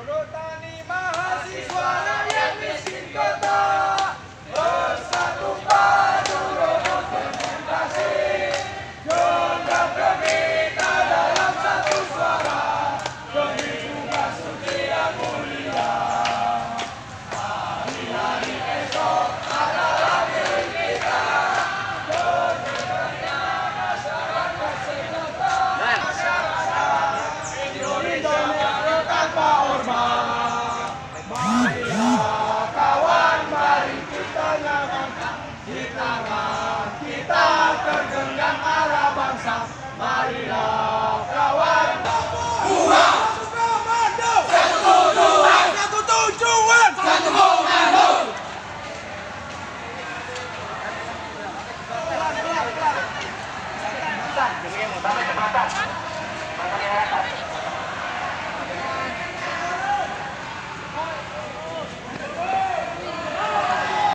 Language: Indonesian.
Murutani ma Hitangan kita tergenggam arah bangsa. Marilah kawan. Buha Satu komando Satu tujuan. Satu tujuan. Satu komando Pelan pelan